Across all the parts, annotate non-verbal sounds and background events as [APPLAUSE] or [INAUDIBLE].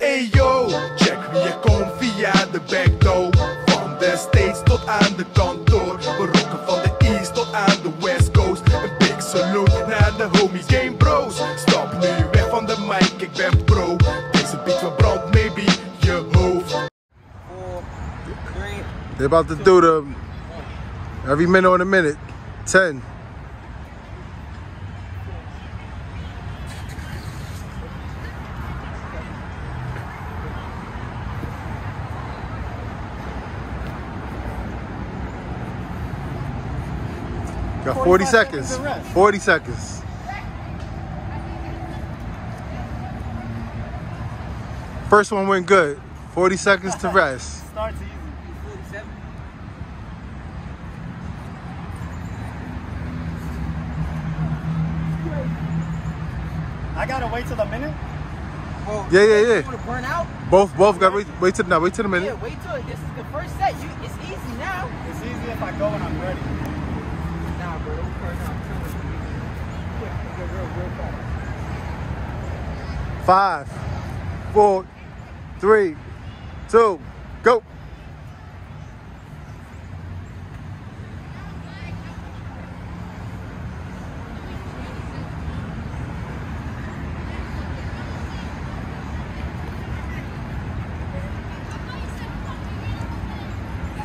Hey yo, check wie je komt via de backdoor. Van de States tot aan de kantoor. We rocken van de East tot aan de West Coast. Een big salute naar de homies Game Bros. Stap nu weg van de mic, ik ben pro. Deze beat verbrandt maybe je hoofd. They're about to do the every minute on a minute. 10. Got 40 45 seconds. seconds 40 seconds. First one went good. 40 seconds to rest. [LAUGHS] Starts easy. 47. I gotta wait till the minute. Well, Yeah, yeah, yeah. You burn out? Both both got wait wait till now, wait till the minute. Yeah, wait till. This is the first set. You, it's easy now. It's easy if I go and I'm ready. Five, four, three, two, go.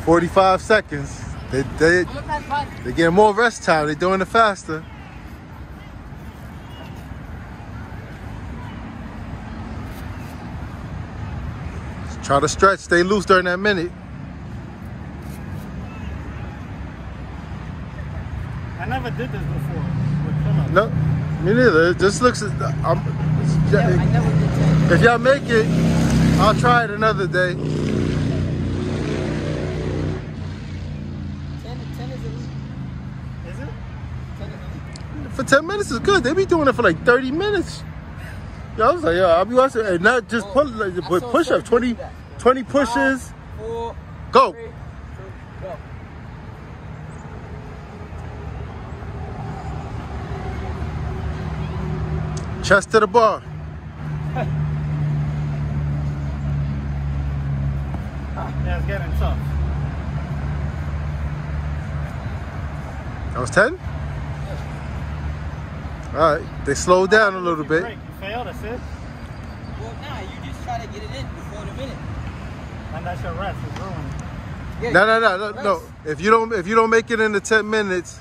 Forty-five seconds. They they I'm gonna pass by. they getting more rest time. They're doing it faster. Try to stretch, stay loose during that minute. I never did this before with pillows. No, me neither. It just looks. I'm, it's- Yeah, I never did that. if y'all make it, I'll try it another day. 10, 10 is elite. Is it? 10 is elite. For 10 minutes is good. They be doing it for like 30 minutes. Yeah, I was like, yeah, I'll be watching, and not just pull, oh, like, but push up, Sergio 20, 20 pushes. Five, four, Go. three, two, go. Chest to the bar. [LAUGHS] Yeah, it's getting tough. That was 10? All right, they slowed down a little You bit. break, You failed, that's it. Well, nah, you just try to get it in before the minute. And that's your rest. It's ruined. Yeah, No, no, no, no, no. If you don't, if you don't make it in the 10 minutes,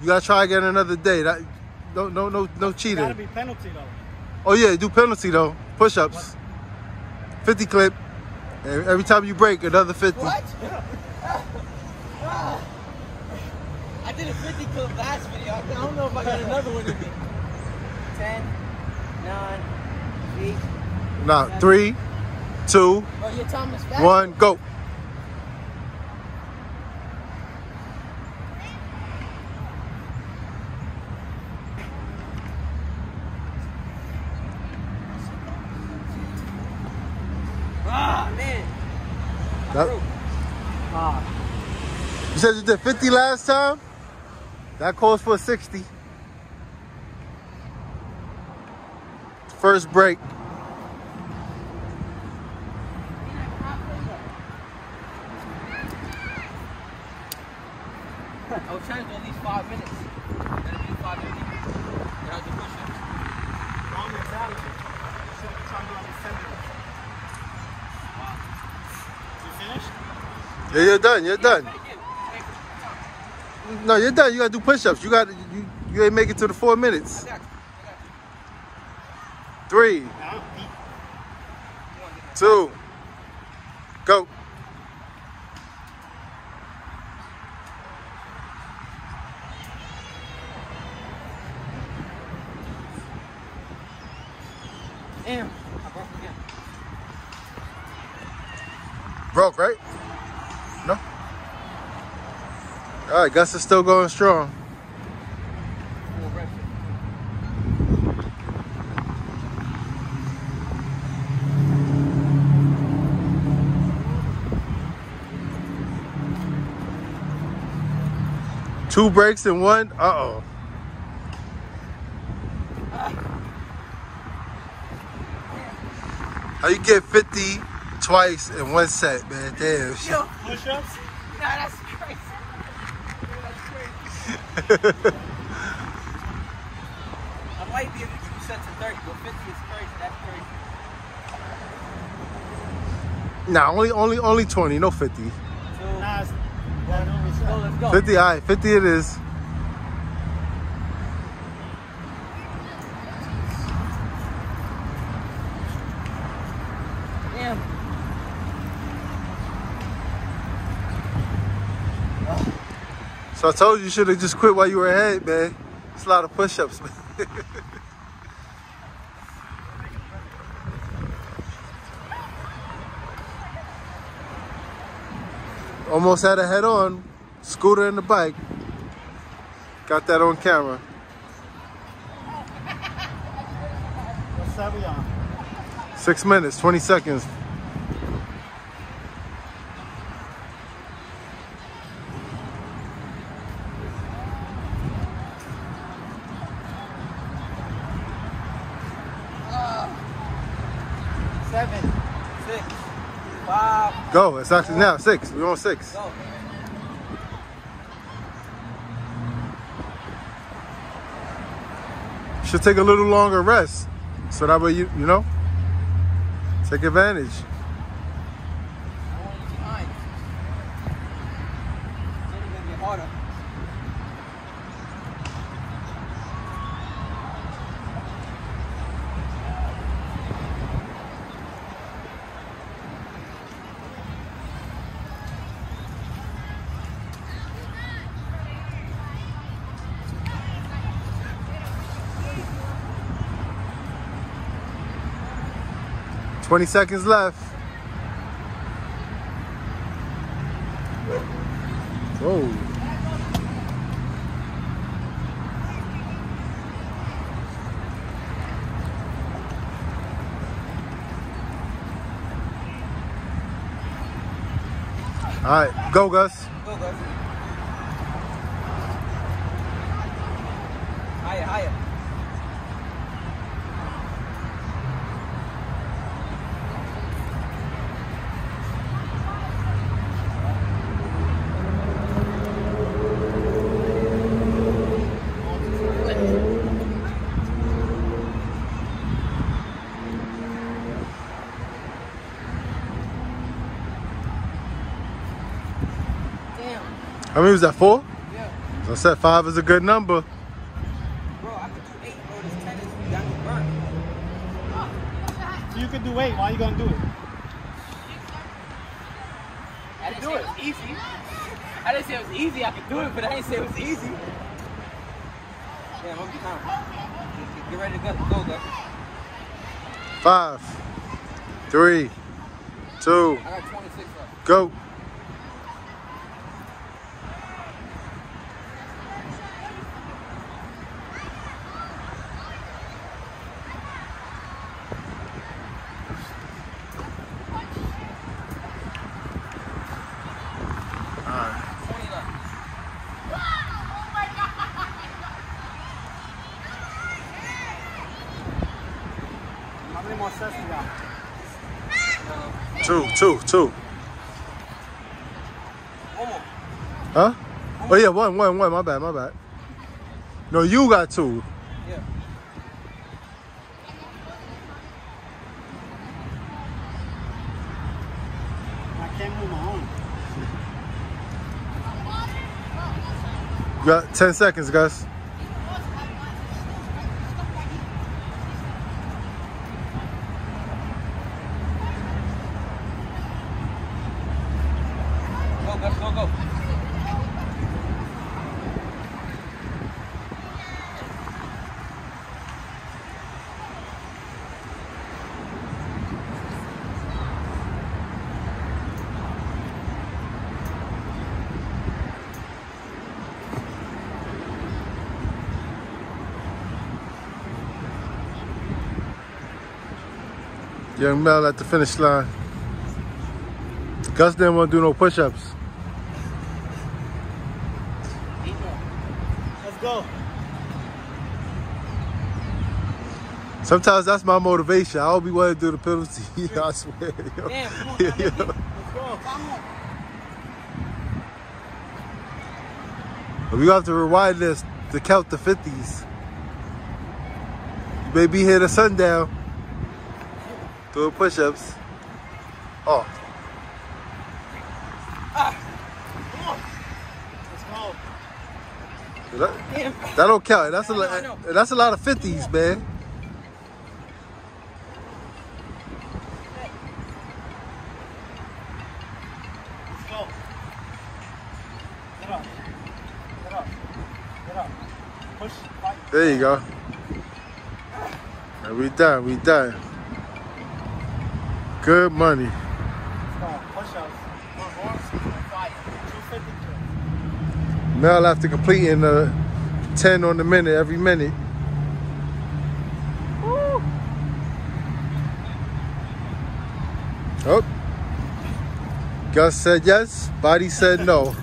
you gotta try again another day. That, no, no, no, no Gotta cheating. be penalty though. Oh yeah, do penalty though. Push-ups. 50 clip. Every time you break, another 50. What? [LAUGHS] Ah. I did a 50 clip last video. I don't know if I got another one in me. 10, 9, 8. Now, three, two, Oh, your time is fast. one, go. Ah, man. That- Ah, you said you did 50 last time? That calls for 60. First break. I was trying to do at least five minutes. Then I do five minutes. Then I do push-ups. wrong mentality. You should have tried to understand it. You finished? Yeah, you're done. You're done. Make it. Make it. No, you're done. You gotta do push-ups. You got you. You ain't make it to the four minutes. I got you. I got you. Three, two, go. Damn. I broke again. Broke, right? No. All right, Gus is still going strong. Two breaks and one. Uh oh. How you get 50 twice in one set, man? Damn. Yo, Push ups? nah, that's crazy. That's crazy. I might be able to do sets of 30, but 50 is crazy. That's crazy. Nah, only only only 20, no 50. Two, Nah, it's, yeah, no, it's, go, let's go. 50, all right, 50 it is. Damn. So I told you you should have just quit while you were ahead, man. It's a lot of push-ups, man. [LAUGHS] Almost had a head on. Scooter and the bike. Got that on camera. what's that we on? Six minutes, 20 seconds. Seven, six, five, Go. It's actually now six. We're on six. go. Should take a little longer rest. So that way you you know take advantage. 20 seconds left. Whoa. All right, go Gus. Go Gus. Higher, higher. How many was that? Four? Yeah. So I said five is a good number. Bro, I could do eight, bro. This ten is got me burnt. You could do eight. Why are you gonna do it? I didn't say it was easy. I didn't say it was easy. I could do it, but I didn't say it was easy. Damn, I'm behind. Get, get ready to go. Go, go. Five, three, two, I got 26 left. go. All right. 20 left. How many more sets we got? Two, two, two. One more. Huh? Oh yeah, one, one, one. My bad, my bad. No, you got two. Yeah. I can't move my own. You got ten seconds, guys. Gus. Go, go. Young Mel at the finish line. Gus didn't want to do no push-ups. Eight more. Let's go. Sometimes that's my motivation. I don't be wanting to do the penalty. [LAUGHS] I swear. Yo. Damn, come on, [LAUGHS] Yo. Let's go. But we have to rewind this to count the 50s. You may be here to sundown doing push ups. Oh, Let's that, Damn. that don't count. That's a, I lot, that's a lot of 50s, man. There you go. And we done. We done. Good money. Let's go. Push ups. My arms are on fire. 250 kilos. Mel after completing the uh, 10 on the minute every minute. Oh. Gus said yes, body said no.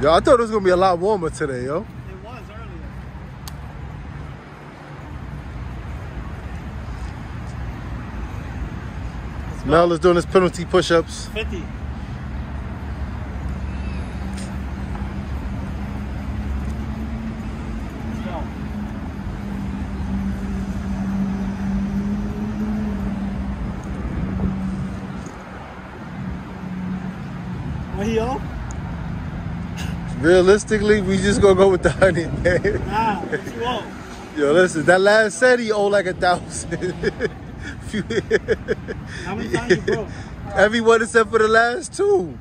Yo, I thought it was gonna be a lot warmer today, yo. It was earlier. Let's go. Mel is doing his penalty push-ups. 50. Let's go. What he on? Realistically, we just gonna go with the honey, man. Nah, what you on? Yo, listen, that last set he owed like a thousand. [LAUGHS] [LAUGHS] Few- How many times you broke? [LAUGHS] Everyone except for the last two.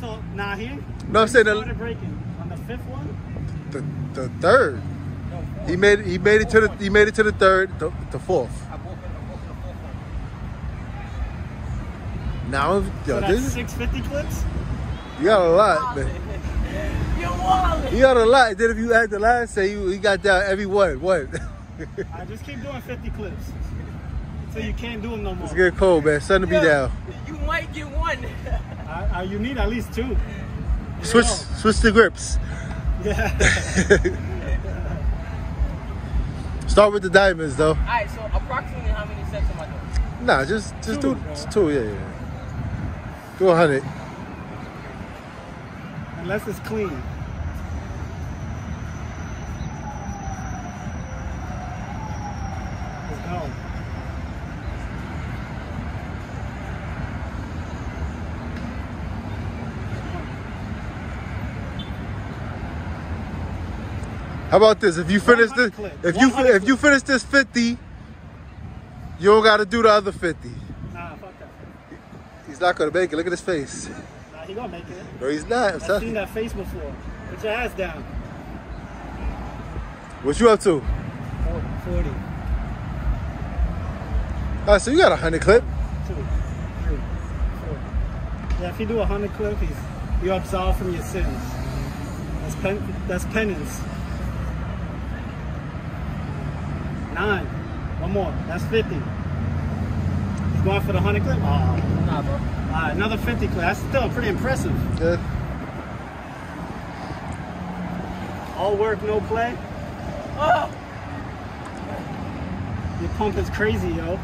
So, nah, here? No, I'm saying started the, breaking. On the fifth one? the, the third. He made he made it to the he made it to the third, the, the fourth. I. I broke it the fourth one. Now, yo, So that's this, 650 clips? you got a lot, man. You wallin'. You got a lot. Then if you add the last say you, you got down every one. What? [LAUGHS] I just keep doing 50 clips. So you can't do them no more. It's getting cold, man. Sun to be down. You might get one. [LAUGHS] I, I, you need at least two. Switch switch the grips. Yeah. [LAUGHS] Start with the diamonds though. Alright, so approximately how many sets am I doing? Nah, just just Two, do just two. Yeah, yeah. Do a hundred. Unless it's clean. Let's go. How about this? If you finish this, 100 if you 100 if you finish this fifty, you don't got to do the other fifty. Nah, fuck that. He's not gonna make it. Look at his face. Nah, he gonna make it. No, he's not. I'm I've seen you. that face before. Put your ass down. What you up to? 40. All right, so you got a hundred clip. Two, three, four. Yeah, if you do a hundred clip, you're absolved from your sins. That's pen, that's penance. Nine. One more. That's fifty. He's going for the hundred clip. Oh. Nah, bro. All right, another fifty clip. That's still pretty impressive. Yeah. All work, no play. Oh, Your pump is crazy, yo.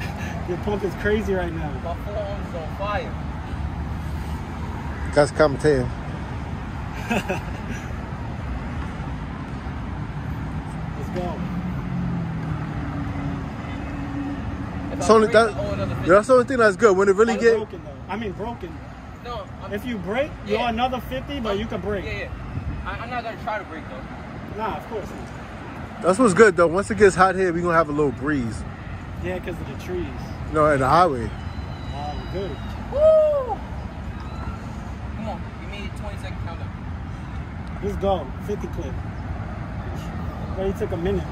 [LAUGHS] Your pump is crazy right now. my forearms is on fire. Guys commentating. [LAUGHS] Let's go. If It's only that. I owe another Yeah, that's the only thing that's good. When it really get broken. I mean broken. No, I'm, If you break, you're another 50, but you can break. Yeah, yeah. I, I'm not gonna try to break though. Nah, of course not. that's what's good though. Once it gets hot here, we gonna have a little breeze. Yeah, because of the trees. No, know, in the highway. Oh, good. Woo! Come on, give me a 20 second countdown. Let's go. 50 clip. Already took a minute.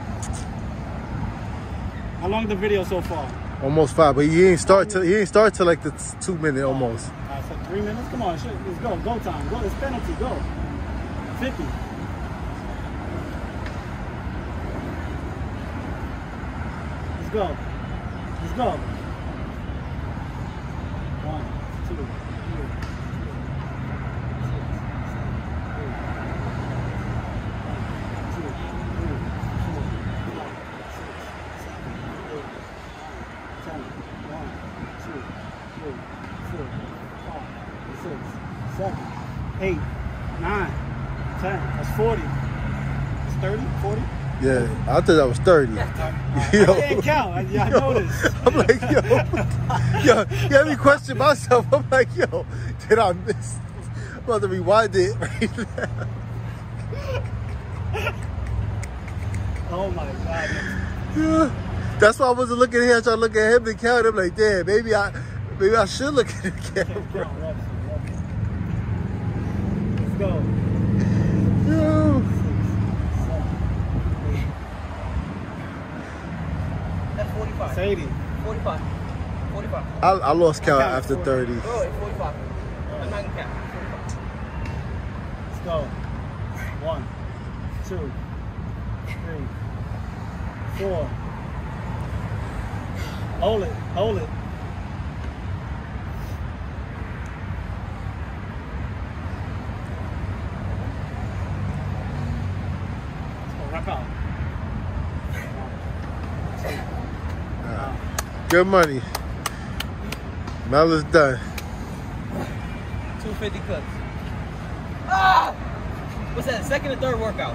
How long the video so far? Almost five, but he ain't start till he ain't start till like the two minute almost. Alright, so three minutes? Come on, shit. Let's go. Go time. Go. It's penalty. Go. 50. Let's go. Let's go. 40. It's 30, 40? Yeah, I thought that was 30. [LAUGHS] I Yo. can't count. I, yeah, I noticed. [LAUGHS] I'm like, yo, yo, you had me question myself. I'm like, yo, did I miss? I'm about to rewind it right now. Oh my god. Yeah. [LAUGHS] That's why I wasn't looking here, trying to look at him and count. I'm like, damn, maybe I, maybe I should look at the camera. Let's go. Yo. That's 45. It's 80. 45. 45. I, I lost count Okay, after 40. 30. Bro, it's 45. I'm not gonna count. 45. Let's go. One, two, three, four. Hold it. Hold it. Let's go. Wrap out. Good money. Mel is done. 250 cuts. Ah! What's that? Second or third workout?